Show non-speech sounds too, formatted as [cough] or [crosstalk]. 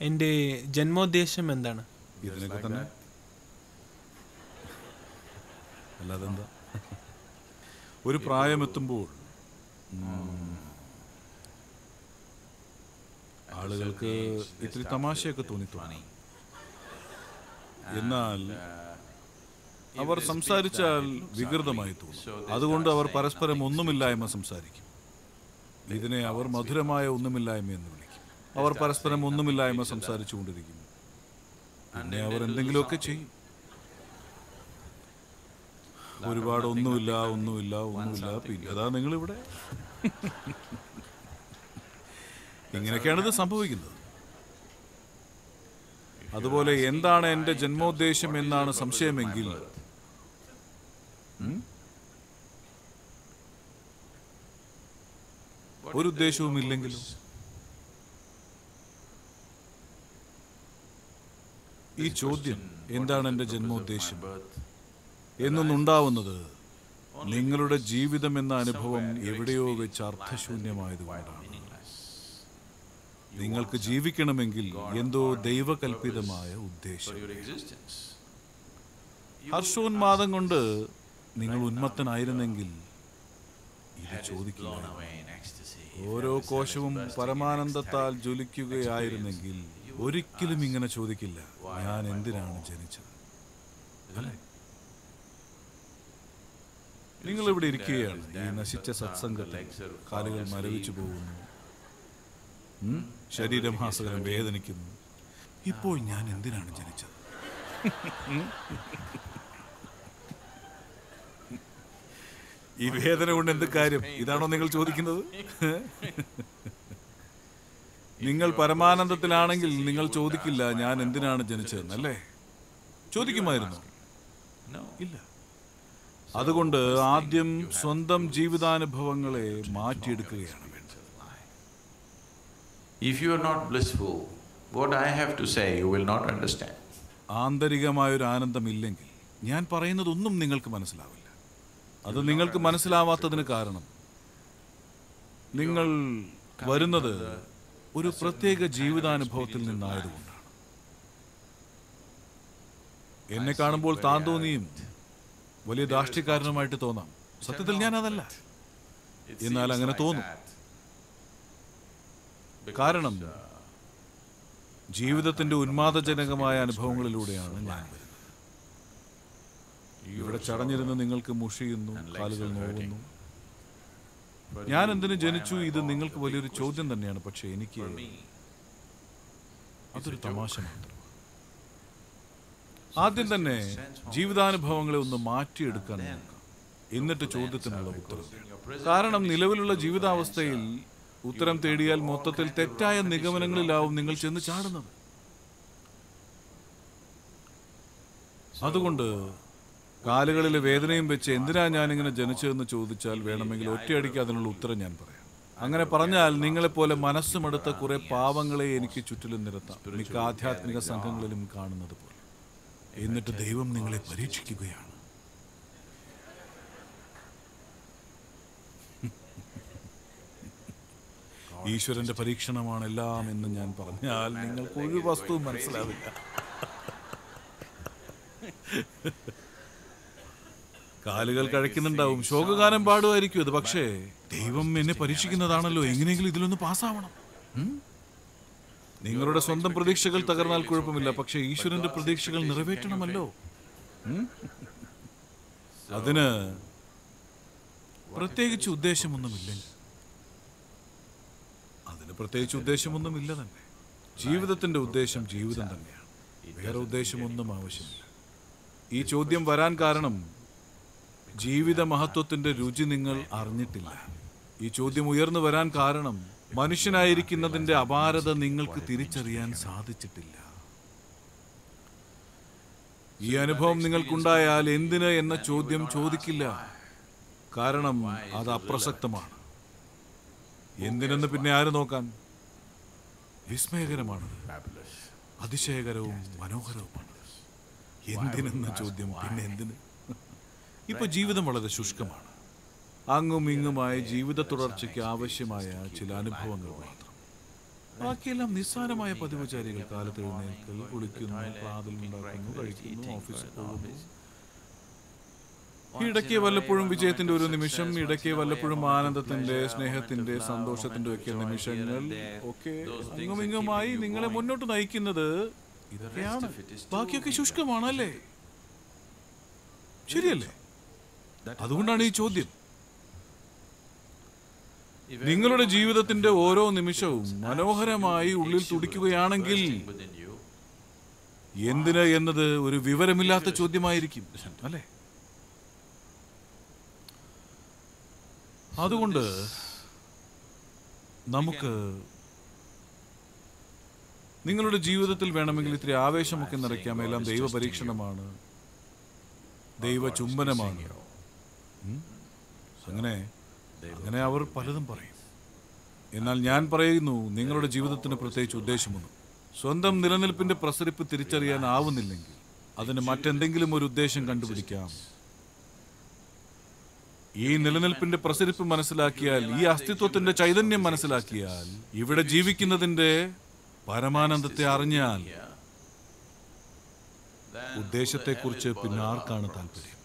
എന്റെ ജന്മോദ്ദേശം എന്താണ്? തന്നെ. ഒരു പ്രായമെത്തുമ്പോൾ ആളുകൾക്ക് ഇത്തിരി തമാശയൊക്കെ തോന്നിത്തുവാണി എന്നാൽ അവർ സംസാരിച്ചാൽ വികൃതമായി തോന്നും. അതുകൊണ്ട് അവർ പരസ്പരം ഒന്നുമില്ലായ്മ സംസാരിക്കും. ഇതിനെ അവർ മധുരമായ ഒന്നുമില്ലായ്മ എന്ന് വിളിക്കും. അവർ പരസ്പരം ഒന്നുമില്ലായ്മ സംസാരിച്ചുകൊണ്ടിരിക്കും പിന്നെ അവർ എന്തെങ്കിലുമൊക്കെ ചെയ്യും. ഒരുപാട് ഒന്നുമില്ല ഒന്നുമില്ല ഒന്നുമില്ല. പിന്നെ അതാ നിങ്ങൾ ഇവിടെ [laughs] ഇങ്ങനെയൊക്കെയാണ് ഇത് സംഭവിക്കുന്നത്. അതുപോലെ എന്താണ് എന്റെ ജന്മോദ്ദേശം എന്നാണ് സംശയമെങ്കിൽ? ഒരു ഉദ്ദേശവും ഇല്ലെങ്കിലും ഈ ചോദ്യം എന്താണ് എന്റെ ജന്മോദ്ദേശം? എന്നൊന്നുണ്ടാവുന്നത് നിങ്ങളുടെ ജീവിതം എന്ന അനുഭവം എവിടെയോ വെച്ച് അർത്ഥശൂന്യമായതുകൊണ്ടാണ്. നിങ്ങൾക്ക് ജീവിക്കണമെങ്കിൽ എന്തോ ദൈവകൽപിതമായ ഉദ്ദേശം ഹർഷോന്മാദം കൊണ്ട് നിങ്ങൾ ഉന്മത്തനായിരുന്നെങ്കിൽ ഇത് ചോദിക്കുകയാണ് ഓരോ കോശവും പരമാനന്ദത്താൽ ജ്വലിക്കുകയായിരുന്നെങ്കിൽ ഒരിക്കലും ഇങ്ങനെ ചോദിക്കില്ല. ഞാൻ എന്തിനാണ് ജനിച്ചത്? നിങ്ങൾ ഇവിടെ ഇരിക്കുകയാണ്. ഈ നശിച്ച സത്സംഗത്തിൽ കാലുകൾ മരവിച്ചു പോകുന്നു. ശരീരം ശരീരമാസകരം വേദനിക്കുന്നു. ഇപ്പോൾ ഞാൻ എന്തിനാണ് ജനിച്ചത്? ഈ വേദന കൊണ്ട് എന്ത് കാര്യം? ഇതാണോ നിങ്ങൾ ചോദിക്കുന്നത്? നിങ്ങൾ പരമാനന്ദത്തിലാണെങ്കിൽ നിങ്ങൾ ചോദിക്കില്ല ഞാൻ എന്തിനാണ് ജനിച്ചതെന്നല്ലേ ചോദിക്കുമായിരുന്നു. ഇല്ല. അതുകൊണ്ട് ആദ്യം സ്വന്തം ജീവിതാനുഭവങ്ങളെ മാറ്റിയെടുക്കുകയാണ് വേണ്ടത്. You are not blissful what I have to say you will not understand ആന്തരികമായ ആന്തരികമായൊരു ആനന്ദമില്ലെങ്കിൽ ഞാൻ പറയുന്നതൊന്നും നിങ്ങൾക്ക് മനസ്സിലാവില്ല. അത് നിങ്ങൾക്ക് മനസ്സിലാവാത്തതിന് കാരണം നിങ്ങൾ വരുന്നത് ഒരു പ്രത്യേക ജീവിതാനുഭവത്തിൽ നിന്നായതുകൊണ്ടാണ്. എന്നെ കാണുമ്പോൾ താൻ തോന്നിയും വലിയ ദാഷ്ട്യക്കാരനുമായിട്ട് തോന്നാം. സത്യത്തിൽ ഞാൻ അതല്ല. എന്നാൽ അങ്ങനെ തോന്നും. കാരണം ജീവിതത്തിന്റെ ഉന്മാദജനകമായ അനുഭവങ്ങളിലൂടെയാണ് ഞാൻ വരുന്നത്. ഇവിടെ ചടഞ്ഞിരുന്ന് നിങ്ങൾക്ക് മുഷിയുന്നു കാലുകൾ നോവുന്നു. ഞാൻ എന്തിനു ജനിച്ചു? ഇത് നിങ്ങൾക്ക് വലിയൊരു ചോദ്യം തന്നെയാണ്. പക്ഷെ എനിക്ക് അതൊരു തമാശ മാത്രം. ആദ്യം തന്നെ ജീവിതാനുഭവങ്ങളെ ഒന്ന് മാറ്റിയെടുക്കാൻ എന്നിട്ട് ചോദ്യത്തിനുള്ള ഉത്തരം. കാരണം നിലവിലുള്ള ജീവിതാവസ്ഥയിൽ ഉത്തരം തേടിയാൽ മൊത്തത്തിൽ തെറ്റായ നിഗമനങ്ങളിലാവും നിങ്ങൾ ചെന്ന് ചാടുന്നത്. അതുകൊണ്ട് കാലുകളിലെ വേദനയും വെച്ച് എന്തിനാ ഞാനിങ്ങനെ ജനിച്ചതെന്ന് ചോദിച്ചാൽ വേണമെങ്കിൽ ഒറ്റയടിക്ക് അതിനുള്ള ഉത്തരം ഞാൻ പറയാം. അങ്ങനെ പറഞ്ഞാൽ നിങ്ങളെപ്പോലെ മനസ്സുമെടുത്ത കുറെ പാവങ്ങളെ എനിക്ക് ചുറ്റിലും നിരത്താം. മിക്ക ആധ്യാത്മിക സംഘങ്ങളിലും കാണുന്നത് പോലെ. എന്നിട്ട് ദൈവം നിങ്ങളെ പരീക്ഷിക്കുകയാണ്. ഈശ്വരന്റെ പരീക്ഷണമാണ് എല്ലാം എന്ന് ഞാൻ പറഞ്ഞാൽ നിങ്ങൾക്ക് ഒരു വസ്തുവും മനസ്സിലാവില്ല. കാലുകൾ കഴിക്കുന്നുണ്ടാവും ശോകഗാനം പാടുമായിരിക്കും അത് പക്ഷേ ദൈവം എന്നെ പരീക്ഷിക്കുന്നതാണല്ലോ. എങ്ങനെയെങ്കിലും ഇതിലൊന്ന് പാസ്സാവണം. നിങ്ങളുടെ സ്വന്തം പ്രതീക്ഷകൾ തകർന്നാൽ കുഴപ്പമില്ല. പക്ഷേ ഈശ്വരന്റെ പ്രതീക്ഷകൾ നിറവേറ്റണമല്ലോ? അതിന് പ്രത്യേകിച്ച് ഉദ്ദേശമൊന്നുമില്ല. അതിന് പ്രത്യേകിച്ച് ഉദ്ദേശമൊന്നുമില്ല തന്നെ. ജീവിതത്തിന്റെ ഉദ്ദേശം ജീവിതം തന്നെയാണ്. വേറെ ഉദ്ദേശമൊന്നും ആവശ്യമില്ല. ഈ ചോദ്യം വരാൻ കാരണം ജീവിത മഹത്വത്തിന്റെ രുചി നിങ്ങൾ അറിഞ്ഞിട്ടില്ല. ഈ ചോദ്യം ഉയർന്നു വരാൻ കാരണം മനുഷ്യനായിരിക്കുന്നതിന്റെ അപാരത നിങ്ങൾക്ക് തിരിച്ചറിയാൻ സാധിച്ചിട്ടില്ല. ഈ അനുഭവം നിങ്ങൾക്കുണ്ടായാൽ എന്തിന് എന്ന ചോദ്യം ചോദിക്കില്ല. കാരണം അത് അപ്രസക്തമാണ്. എന്തിനെന്ന് പിന്നെ ആര് നോക്കാൻ? വിസ്മയകരമാണ് അതിശയകരവും മനോഹരവുമാണ്. എന്തിനെന്ന ചോദ്യം പിന്നെ എന്തിന്? ഇപ്പൊ ജീവിതം വളരെ ശുഷ്കമാണ്. അങ്ങും ഇങ്ങുമായ ജീവിത തുടർച്ചയ്ക്ക് ആവശ്യമായ ചില അനുഭവങ്ങൾ മാത്രം. ബാക്കിയെല്ലാം നിസ്സാരമായ പതിവുചാരികൾ കാലത്ത് എഴുന്നേൽക്കൽ കുളിക്കുന്നു പ്രാതൽ ഉണ്ടാക്കുന്നു കഴിക്കുന്നു ഓഫീസിൽ പോകുന്നു. ഇടയ്ക്ക് വല്ലപ്പോഴും വിജയത്തിന്റെ ഒരു നിമിഷം ഇടയ്ക്ക് വല്ലപ്പോഴും ആനന്ദത്തിന്റെ സ്നേഹത്തിന്റെ സന്തോഷത്തിന്റെ ഒക്കെ നിമിഷങ്ങൾ ഒക്കെ അങ്ങുമിങ്ങുമായി നിങ്ങളെ മുന്നോട്ട് നയിക്കുന്നത് ഇതൊക്കെയാണ്. ബാക്കിയൊക്കെ ശുഷ്കമാണല്ലേ? ശരിയല്ലേ? അതുകൊണ്ടാണ് ഈ ചോദ്യം. നിങ്ങളുടെ ജീവിതത്തിന്റെ ഓരോ നിമിഷവും മനോഹരമായി ഉള്ളിൽ തുടിക്കുകയാണെങ്കിൽ എന്തിന് എന്നത് ഒരു വിവരമില്ലാത്ത ചോദ്യമായിരിക്കും അല്ലേ? അതുകൊണ്ട് നമുക്ക് നിങ്ങളുടെ ജീവിതത്തിൽ വേണമെങ്കിൽ ഇത്തിരി ആവേശമൊക്കെ നിറയ്ക്കാം. എല്ലാം ദൈവ പരീക്ഷണമാണ് ദൈവ ചുംബനമാണ്? അങ്ങനെ അങ്ങനെ അവർ പലതും പറയും. എന്നാൽ ഞാൻ പറയുന്നു നിങ്ങളുടെ ജീവിതത്തിന് പ്രത്യേകിച്ച് ഉദ്ദേശമൊന്നും. സ്വന്തം നിലനിൽപ്പിന്റെ പ്രസരിപ്പ് തിരിച്ചറിയാൻ ആവുന്നില്ലെങ്കിൽ അതിന് മറ്റെന്തെങ്കിലും ഒരു ഉദ്ദേശം കണ്ടുപിടിക്കാം. ഈ നിലനിൽപ്പിന്റെ പ്രസരിപ്പ് മനസ്സിലാക്കിയാൽ ഈ അസ്തിത്വത്തിന്റെ ചൈതന്യം മനസ്സിലാക്കിയാൽ ഇവിടെ ജീവിക്കുന്നതിന്റെ പരമാനന്ദത്തെ അറിഞ്ഞാൽ ഉദ്ദേശത്തെക്കുറിച്ച് പിന്നെ ആർക്കാണ് താല്പര്യം?